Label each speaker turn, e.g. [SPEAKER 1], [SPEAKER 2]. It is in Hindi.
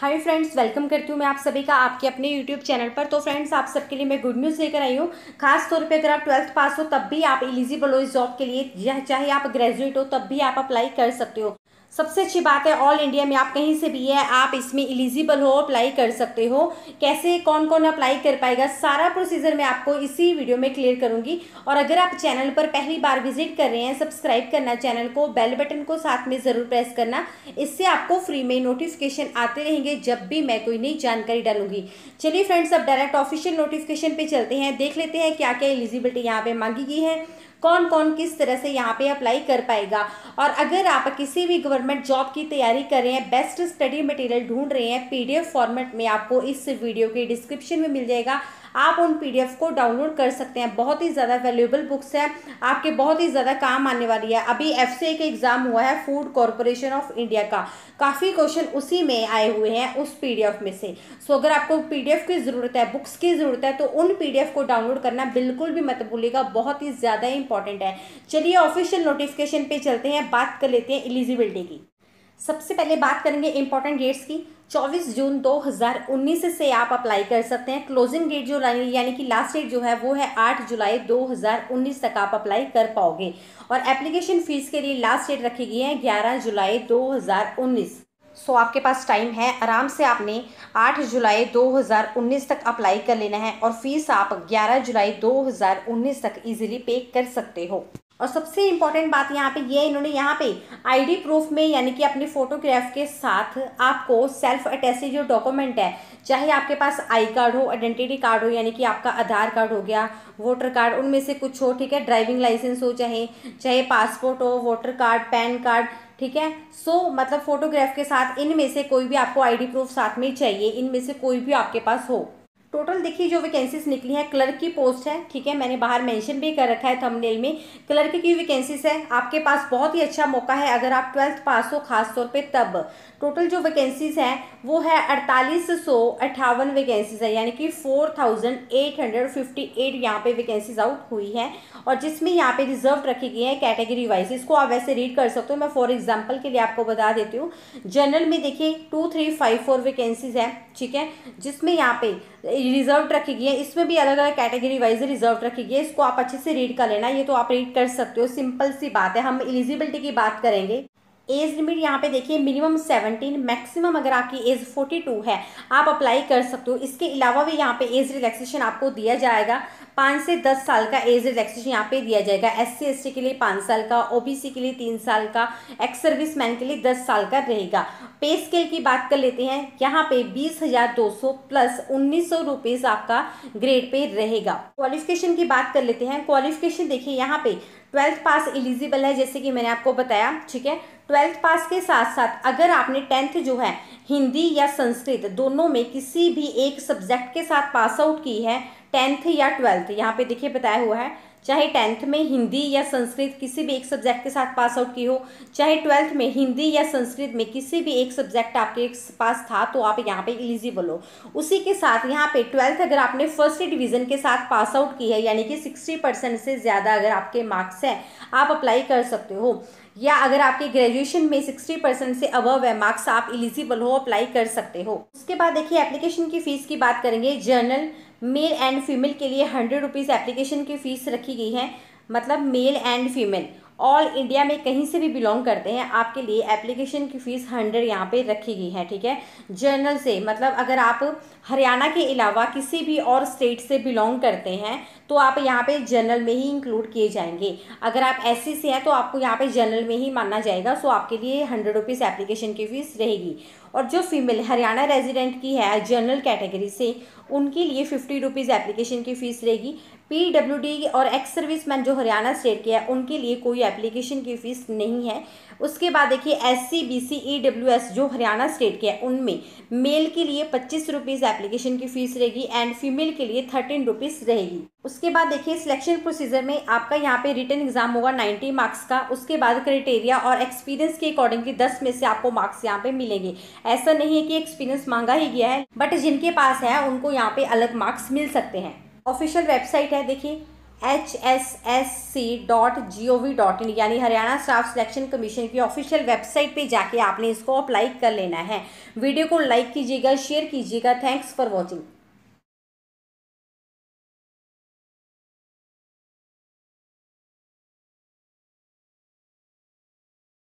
[SPEAKER 1] हाय फ्रेंड्स वेलकम करती हूँ मैं आप सभी का आपके अपने यूट्यूब चैनल पर। तो फ्रेंड्स आप सबके लिए मैं गुड न्यूज़ लेकर आई हूँ। खास तौर पे अगर आप ट्वेल्थ पास हो, तब भी आप एलिजिबल हो इस जॉब के लिए। चाहे आप ग्रेजुएट हो, तब भी आप अप्लाई कर सकते हो। सबसे अच्छी बात है ऑल इंडिया में आप कहीं से भी है, आप इसमें एलिजिबल हो अप्लाई कर सकते हो। कैसे कौन कौन अप्लाई कर पाएगा, सारा प्रोसीजर मैं आपको इसी वीडियो में क्लियर करूँगी। और अगर आप चैनल पर पहली बार विज़िट कर रहे हैं सब्सक्राइब करना चैनल को बेल बटन को साथ में ज़रूर प्रेस करना। इससे आपको फ्री में नोटिफिकेशन आते रहेंगे, जब भी मैं कोई नई जानकारी डालूँगी। चलिए फ्रेंड्स अब डायरेक्ट ऑफिशियल नोटिफिकेशन पे चलते हैं। देख लेते हैं क्या क्या एलिजिबिलिटी यहाँ पे मांगी गई है। कौन कौन किस तरह से यहाँ पे अप्लाई कर पाएगा? और अगर आप किसी भी गवर्नमेंट जॉब की तैयारी कर रहे हैं बेस्ट स्टडी मटेरियल ढूंढ रहे हैं पीडीएफ फॉर्मेट में आपको इस वीडियो के डिस्क्रिप्शन में मिल जाएगा। आप उन पीडीएफ को डाउनलोड कर सकते हैं। बहुत ही ज़्यादा वैल्यूबल बुक्स हैं। आपके बहुत ही ज़्यादा काम आने वाली है। अभी एफ़ सी का एग्ज़ाम हुआ है फ़ूड कॉरपोरेशन ऑफ़ इंडिया का। काफ़ी क्वेश्चन उसी में आए हुए हैं उस पीडीएफ में से। सो अगर आपको पीडीएफ की ज़रूरत है बुक्स की ज़रूरत है तो उन पीडीएफ को डाउनलोड करना बिल्कुल भी मत भूलिएगा। बहुत ही ज़्यादा इंपॉर्टेंट है। चलिए ऑफिशियल नोटिफिकेशन पे चलते हैं। बात कर लेते हैं एलिजिबिलिटी की। सबसे पहले बात करेंगे इंपॉर्टेंट डेट्स की। 24 जून 2019 से आप अप्लाई कर सकते हैं। क्लोजिंग डेट जो यानी कि लास्ट डेट जो है, वो है 8 जुलाई 2019 तक आप अप्लाई कर पाओगे। और एप्लीकेशन फ़ीस के लिए लास्ट डेट रखी गई है 11 जुलाई 2019 सो आपके पास टाइम है। आराम से आपने 8 जुलाई 2019 तक अप्लाई कर लेना है और फ़ीस आप 11 जुलाई 2019 तक इजीली पे कर सकते हो। और सबसे इंपॉर्टेंट बात यहाँ पे ये इन्होंने यहाँ पे आईडी प्रूफ में यानी कि अपनी फोटोग्राफ के साथ आपको सेल्फ अटेस्टेड जो डॉक्यूमेंट है चाहे आपके पास आई कार्ड हो आइडेंटिटी कार्ड हो यानी कि आपका आधार कार्ड हो गया वोटर कार्ड उनमें से कुछ हो ठीक है? ड्राइविंग लाइसेंस हो चाहे चाहे पासपोर्ट हो वोटर कार्ड पैन कार्ड ठीक है? सो so, मतलब फोटोग्राफ के साथ इनमें से कोई भी आपको आईडी प्रूफ साथ में चाहिए इनमें से कोई भी आपके पास हो। टोटल देखिए, जो वैकेंसीज निकली है क्लर्क की पोस्ट है, ठीक है, मैंने बाहर मेंशन भी कर रखा है थंबनेल में। क्लर्क की वैकेंसीज है, आपके पास बहुत ही अच्छा मौका है, अगर आप ट्वेल्थ पास हो खास तौर पे तब। टोटल जो वैकेंसीज हैं, वो है अड़तालीस सौ अट्ठावन वैकेंसीज है, यानी कि four thousand eight hundred fifty eight यहाँ पे वैकेंसीज आउट हुई है, और जिसमें यहाँ पे रिज़र्व रखी गई है कैटेगरी वाइज इसको आप वैसे रीड कर सकते हो, मैं फॉर एग्ज़ाम्पल के लिए आपको बता देती हूँ। जनरल में देखिए two three five four vacancies है, ठीक है, जिसमें यहाँ पे रिज़र्व रखी गई है। इसमें भी अलग अलग कैटेगरी वाइज रिज़र्व रखी गई है। इसको आप अच्छे से रीड कर लेना। ये तो आप रीड कर सकते हो। सिंपल सी बात है। हम एलिजिबिलिटी की बात करेंगे। एज लिमिट यहाँ पे देखिए मिनिमम सेवनटीन मैक्सिमम अगर आपकी एज फोर्टी टू है, आप अप्लाई कर सकते हो। इसके अलावा भी यहाँ पे एज रिलैक्सेशन आपको दिया जाएगा। पाँच से दस साल का एज रिलैक्सेशन यहाँ पे दिया जाएगा। एस सी के लिए पाँच साल का ओबीसी के लिए तीन साल का एक्स सर्विस मैन के लिए दस साल का रहेगा। पे स्केल की बात कर लेते हैं। यहाँ पे बीस हज़ार दो सौ प्लस उन्नीस सौ रुपीज़ आपका ग्रेड पे रहेगा। क्वालिफिकेशन की बात कर लेते हैं। क्वालिफिकेशन देखिए, यहाँ पे ट्वेल्थ पास इलिजिबल है, जैसे कि मैंने आपको बताया, ठीक है? ट्वेल्थ पास के साथ साथ अगर आपने टेंथ जो है, हिंदी या संस्कृत दोनों में किसी भी एक सब्जेक्ट के साथ पास आउट की है, टेंथ या ट्वेल्थ, यहाँ पे देखिए बताया हुआ है चाहे टेंथ में हिंदी या संस्कृत किसी भी एक सब्जेक्ट के साथ पास आउट की हो, चाहे ट्वेल्थ में हिंदी या संस्कृत में किसी भी एक सब्जेक्ट आपके पास था तो आप यहाँ पे एलिजिबल हो। उसी के साथ यहाँ पे ट्वेल्थ अगर आपने फ़र्स्ट डिवीज़न के साथ पास आउट की है, यानी कि सिक्सटी परसेंट से ज़्यादा अगर आपके मार्क्स हैं, आप अप्लाई कर सकते हो। या अगर आपके ग्रेजुएशन में सिक्सटी परसेंट से अबव है मार्क्स आप एलिजिबल हो अप्लाई कर सकते हो। उसके बाद देखिए एप्लीकेशन की फ़ीस की बात करेंगे जर्नल मेल एंड फीमेल के लिए हंड्रेड रुपीज़ एप्लीकेशन की फ़ीस रखी गई है। मतलब male and female. All India में कहीं से भी बिलोंग करते हैं, आपके लिए एप्लीकेशन की फ़ीस हंड्रेड यहाँ पे रखी गई है, ठीक है? जर्नल से मतलब अगर आप हरियाणा के अलावा किसी भी और स्टेट से बिलोंग करते हैं तो आप यहाँ पे जनरल में ही इंक्लूड किए जाएँगे। अगर आप एस से हैं तो आपको यहाँ पे जनरल में ही माना जाएगा सो आपके लिए हंड्रेड रुपीज़ एप्लीकेशन की फ़ीस रहेगी। और जो फीमेल हरियाणा रेजिडेंट की है जनरल कैटेगरी से, उनके लिए फिफ्टी रुपीज़ एप्लीकेशन की फ़ीस रहेगी। पीडब्ल्यूडी और एक्स सर्विसमैन जो हरियाणा स्टेट के हैं, उनके लिए कोई एप्लीकेशन की फ़ीस नहीं है। उसके बाद देखिए S C B C E W S जो हरियाणा स्टेट के हैं, उनमें मेल के लिए पच्चीस रुपीज़ एप्लीकेशन की फ़ीस रहेगी एंड फीमेल के लिए थर्टीन रुपीज़ रहेगी। उसके बाद देखिए सिलेक्शन प्रोसीजर में आपका यहाँ पे रिटर्न एग्ज़ाम होगा नाइन्टी मार्क्स का। उसके बाद क्राइटेरिया और एक्सपीरियंस के अकॉर्डिंगली दस में से आपको मार्क्स यहाँ पे मिलेंगे। ऐसा नहीं है कि एक्सपीरियंस मांगा ही गया है बट जिनके पास है, उनको यहाँ पे अलग मार्क्स मिल सकते हैं। ऑफिशियल वेबसाइट है, देखिए H S S C dot G O V dot in यानी हरियाणा स्टाफ सिलेक्शन कमीशन की ऑफिशियल वेबसाइट पे जाके आपने इसको अप्लाई कर लेना है। वीडियो को लाइक कीजिएगा, शेयर कीजिएगा। Thanks for watching.